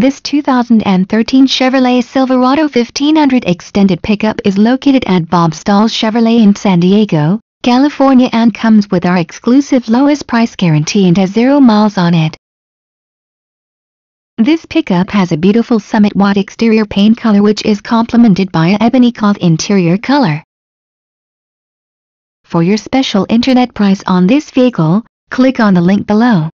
This 2013 Chevrolet Silverado 1500 extended pickup is located at Bob Stall's Chevrolet in San Diego, California and comes with our exclusive lowest price guarantee and has zero miles on it. This pickup has a beautiful summit white exterior paint color which is complemented by a ebony cloth interior color. For your special internet price on this vehicle, click on the link below.